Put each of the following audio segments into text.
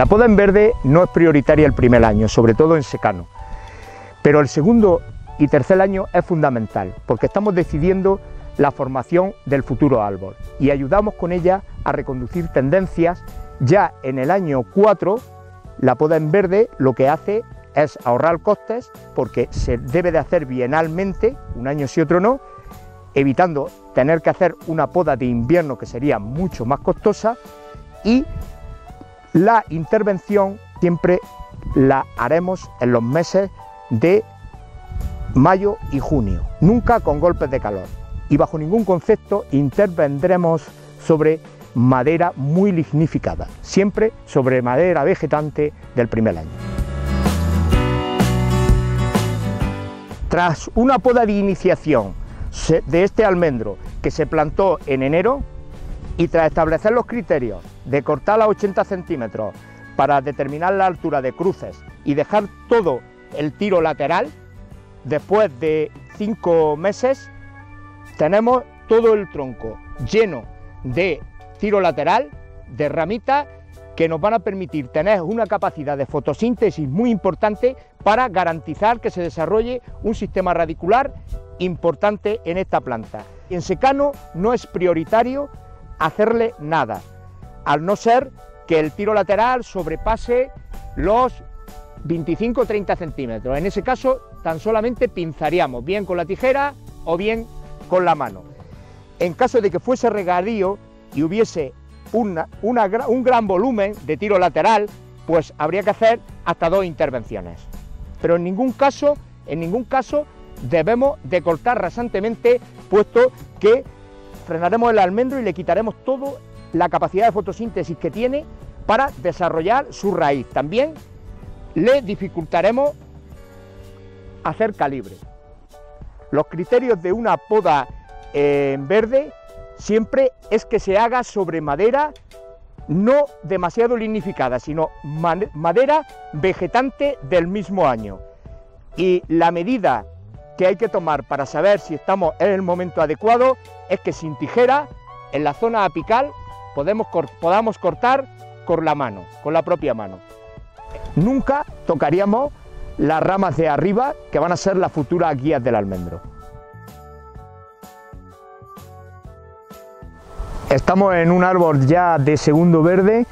La poda en verde no es prioritaria el primer año, sobre todo en secano, pero el segundo y tercer año es fundamental porque estamos decidiendo la formación del futuro árbol y ayudamos con ella a reconducir tendencias. Ya en el año 4, la poda en verde lo que hace es ahorrar costes porque se debe de hacer bienalmente, un año sí otro no, evitando tener que hacer una poda de invierno que sería mucho más costosa y la intervención siempre la haremos en los meses de mayo y junio, nunca con golpes de calor y bajo ningún concepto intervendremos sobre madera muy lignificada, siempre sobre madera vegetante del primer año. Tras una poda de iniciación de este almendro que se plantó en enero y tras establecer los criterios de cortar a 80 centímetros para determinar la altura de cruces y dejar todo el tiro lateral, después de cinco meses tenemos todo el tronco lleno de tiro lateral, de ramitas que nos van a permitir tener una capacidad de fotosíntesis muy importante para garantizar que se desarrolle un sistema radicular importante en esta planta. En secano no es prioritario hacerle nada, al no ser que el tiro lateral sobrepase los 25 o 30 centímetros. En ese caso, tan solamente pinzaríamos, bien con la tijera o bien con la mano. En caso de que fuese regadío y hubiese un gran volumen de tiro lateral, pues habría que hacer hasta dos intervenciones. Pero en ningún caso, en ningún caso debemos de cortar rasantemente, puesto que frenaremos el almendro y le quitaremos toda la capacidad de fotosíntesis que tiene para desarrollar su raíz. También le dificultaremos hacer calibre. Los criterios de una poda en verde siempre es que se haga sobre madera no demasiado lignificada, sino madera vegetante del mismo año. Y la medida que hay que tomar para saber si estamos en el momento adecuado es que sin tijera, en la zona apical, podemos, podamos cortar con la mano, con la propia mano. Nunca tocaríamos las ramas de arriba que van a ser las futuras guías del almendro. Estamos en un árbol ya de segundo verde,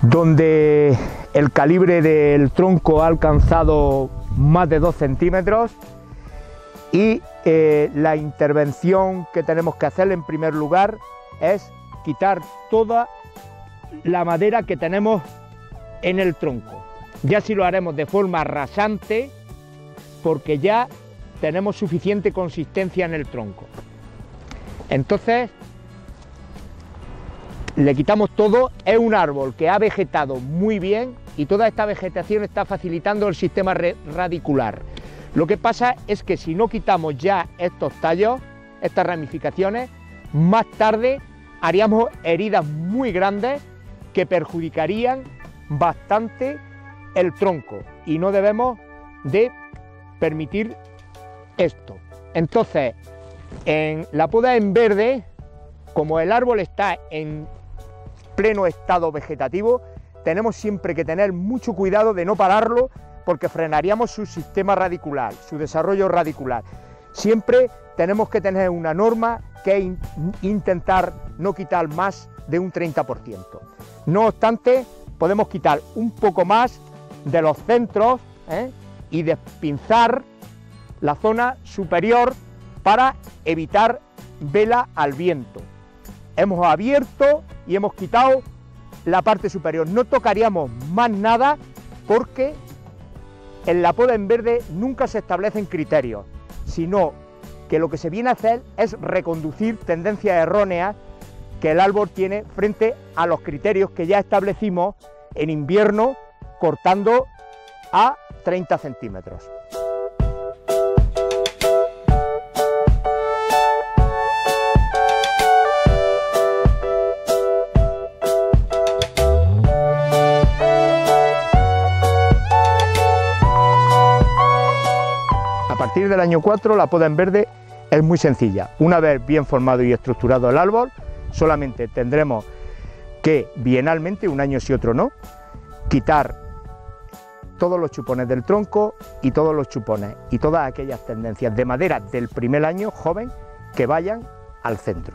donde el calibre del tronco ha alcanzado más de 2 centímetros y eh, la intervención que tenemos que hacer en primer lugar es quitar toda la madera que tenemos en el tronco. Ya si lo haremos de forma rasante porque ya tenemos suficiente consistencia en el tronco. Entonces le quitamos todo, es un árbol que ha vegetado muy bien y toda esta vegetación está facilitando el sistema radicular. Lo que pasa es que si no quitamos ya estos tallos, estas ramificaciones, más tarde haríamos heridas muy grandes que perjudicarían bastante el tronco y no debemos de permitir esto. Entonces, en la poda en verde, como el árbol está en pleno estado vegetativo, tenemos siempre que tener mucho cuidado de no pararlo porque frenaríamos su sistema radicular, su desarrollo radicular. Siempre tenemos que tener una norma que intentar no quitar más de un 30%. No obstante, podemos quitar un poco más de los centros ¿eh? y despinzar la zona superior para evitar vela al viento hemos abierto y hemos quitado la parte superior. No tocaríamos más nada porque en la poda en verde nunca se establecen criterios, sino que lo que se viene a hacer es reconducir tendencias erróneas que el árbol tiene frente a los criterios que ya establecimos en invierno cortando a 30 centímetros. Del año 4 la poda en verde es muy sencilla. Una vez bien formado y estructurado el árbol, solamente tendremos que bienalmente, un año sí otro no, quitar todos los chupones del tronco y todos los chupones y todas aquellas tendencias de madera del primer año joven que vayan al centro.